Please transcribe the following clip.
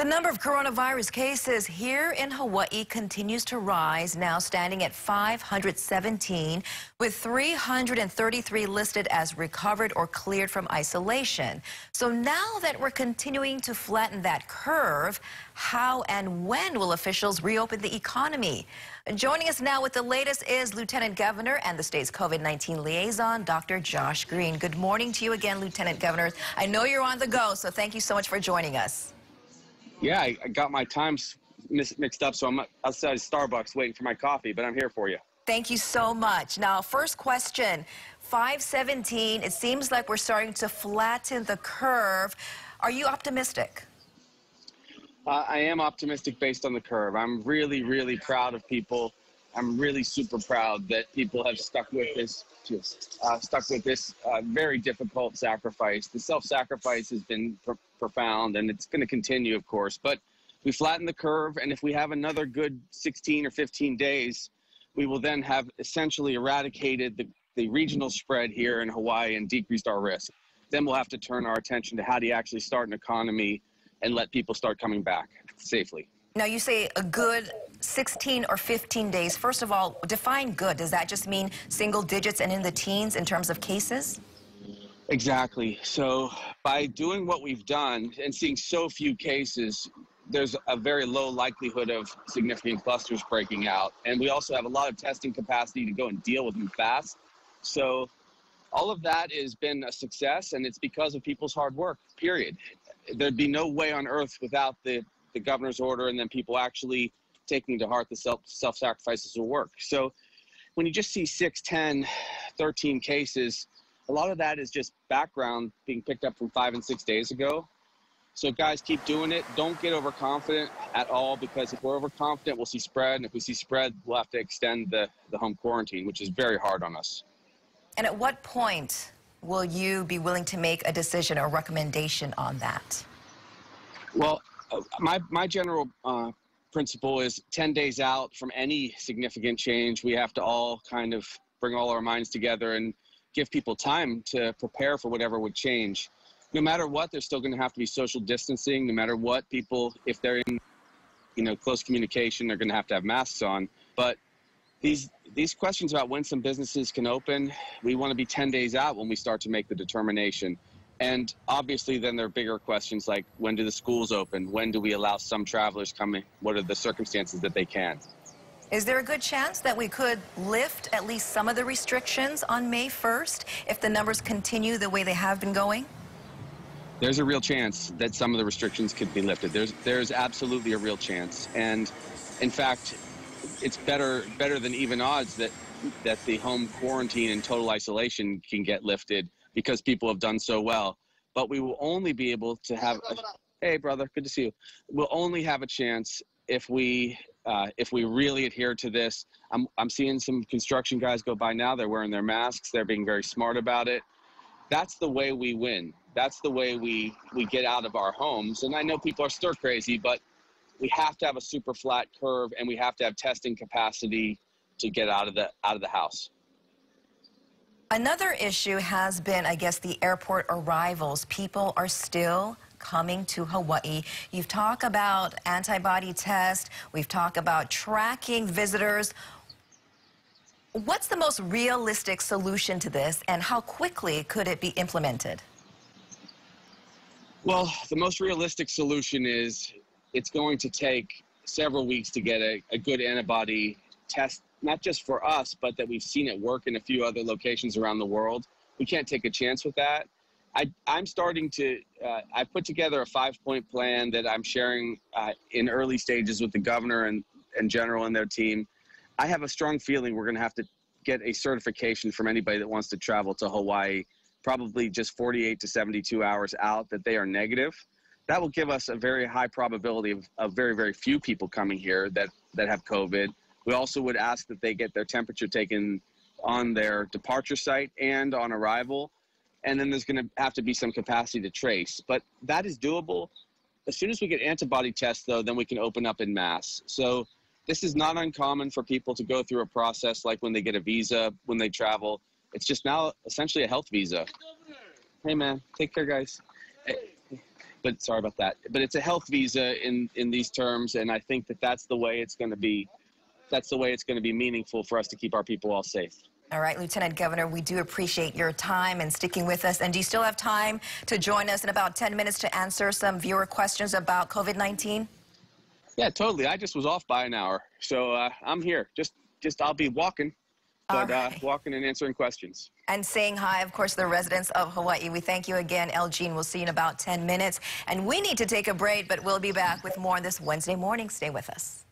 The number of coronavirus cases here in Hawaii continues to rise, now standing at 517, with 333 listed as recovered or cleared from isolation. So now that we're continuing to flatten that curve, how and when will officials reopen the economy? Joining us now with the latest is Lieutenant Governor and the state's COVID-19 liaison, Dr. Josh Green. Good morning to you again, Lieutenant Governor. I know you're on the go, so thank you so much for joining us. Yeah, I, I got my times mixed up, so I'm outside Starbucks waiting for my coffee, but I'm here for you. Thank you so much. Now, first question 517, it seems like we're starting to flatten the curve. Are you optimistic? Uh, I am optimistic based on the curve. I'm really, really proud of people. I'm really super proud that people have stuck with this, uh, stuck with this uh, very difficult sacrifice. The self-sacrifice has been pr profound, and it's going to continue, of course. But we flatten the curve, and if we have another good 16 or 15 days, we will then have essentially eradicated the, the regional spread here in Hawaii and decreased our risk. Then we'll have to turn our attention to how do you actually start an economy and let people start coming back safely. Now, you say a good 16 or 15 days. First of all, define good. Does that just mean single digits and in the teens in terms of cases? Exactly. So, by doing what we've done and seeing so few cases, there's a very low likelihood of significant clusters breaking out. And we also have a lot of testing capacity to go and deal with them fast. So, all of that has been a success, and it's because of people's hard work, period. There'd be no way on earth without the the governor's order and then people actually taking to heart the self self sacrifices of work. So when you just see 6, 10, 13 cases, a lot of that is just background being picked up from five and six days ago. So guys, keep doing it. Don't get overconfident at all because if we're overconfident, we'll see spread. And if we see spread, we'll have to extend the, the home quarantine, which is very hard on us. And at what point will you be willing to make a decision or recommendation on that? Well, my my general uh, principle is 10 days out from any significant change we have to all kind of bring all our minds together and give people time to prepare for whatever would change. No matter what there's still going to have to be social distancing no matter what people if they're in you know close communication they're going to have to have masks on. But these these questions about when some businesses can open we want to be 10 days out when we start to make the determination and obviously, then there are bigger questions like when do the schools open? When do we allow some travelers coming? What are the circumstances that they can? Is there a good chance that we could lift at least some of the restrictions on May 1st if the numbers continue the way they have been going? There's a real chance that some of the restrictions could be lifted. There's there's absolutely a real chance. And in fact, it's better better than even odds that that the home quarantine and total isolation can get lifted because people have done so well. But we will only be able to have. A, hey, brother, good to see you. We'll only have a chance if we uh, if we really adhere to this. I'm I'm seeing some construction guys go by now. They're wearing their masks. They're being very smart about it. That's the way we win. That's the way we we get out of our homes. And I know people are stir crazy, but we have to have a super flat curve, and we have to have testing capacity to get out of the out of the house. Another issue has been, I guess, the airport arrivals. People are still coming to Hawaii. You've talked about antibody test. We've talked about tracking visitors. What's the most realistic solution to this, and how quickly could it be implemented? Well, the most realistic solution is it's going to take several weeks to get a, a good antibody test not just for us, but that we've seen it work in a few other locations around the world. We can't take a chance with that. I, am starting to, uh, I put together a five point plan that I'm sharing uh, in early stages with the governor and, and general and their team. I have a strong feeling we're going to have to get a certification from anybody that wants to travel to Hawaii, probably just 48 to 72 hours out, that they are negative. That will give us a very high probability of, of very, very few people coming here that, that have COVID we also would ask that they get their temperature taken on their departure site and on arrival. And then there's going to have to be some capacity to trace. But that is doable. As soon as we get antibody tests, though, then we can open up in mass. So this is not uncommon for people to go through a process like when they get a visa, when they travel. It's just now essentially a health visa. Hey, man. Take care, guys. Eh, but sorry about that. But it's a health visa in in these terms, and I think that that's the way it's going to be. That's the way it's going to be meaningful for us to keep our people all safe. All right, Lieutenant Governor, we do appreciate your time and sticking with us. And do you still have time to join us in about 10 minutes to answer some viewer questions about COVID-19? Yeah, totally. I just was off by an hour, so uh, I'm here. Just, just I'll be walking, but right. uh, walking and answering questions. And saying hi, of course, the residents of Hawaii. We thank you again, LG. We'll see you in about 10 minutes. And we need to take a break, but we'll be back with more on this Wednesday morning. Stay with us.